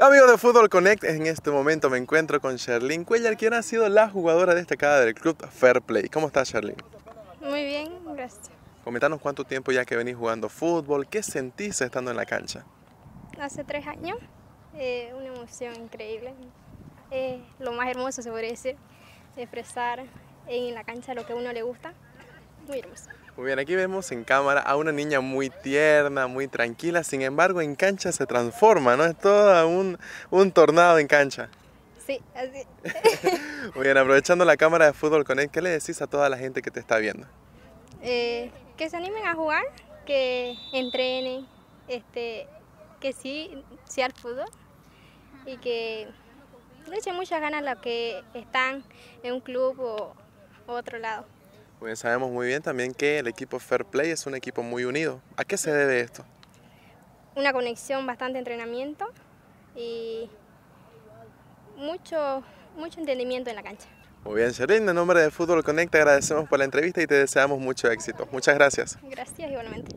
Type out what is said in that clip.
Amigos de Fútbol Connect, en este momento me encuentro con Sherlyn Cuellar, quien ha sido la jugadora destacada del club Fair Play. ¿Cómo estás, Sherlyn? Muy bien, gracias. Comentanos cuánto tiempo ya que venís jugando fútbol, ¿qué sentís estando en la cancha? Hace tres años, eh, una emoción increíble. Eh, lo más hermoso, se podría decir, expresar en la cancha lo que a uno le gusta. Muy hermoso. Muy bien, aquí vemos en cámara a una niña muy tierna, muy tranquila, sin embargo en cancha se transforma, ¿no? Es todo un, un tornado en cancha. Sí, así. muy bien, aprovechando la cámara de Fútbol Connect, ¿qué le decís a toda la gente que te está viendo? Eh, que se animen a jugar, que entrenen, este, que sí, sí al fútbol y que le echen muchas ganas a los que están en un club o, o otro lado. Pues sabemos muy bien también que el equipo Fair Play es un equipo muy unido. ¿A qué se debe esto? Una conexión, bastante entrenamiento y mucho, mucho entendimiento en la cancha. Muy bien, Sherin, en nombre de Fútbol Connect agradecemos por la entrevista y te deseamos mucho éxito. Muchas gracias. Gracias igualmente.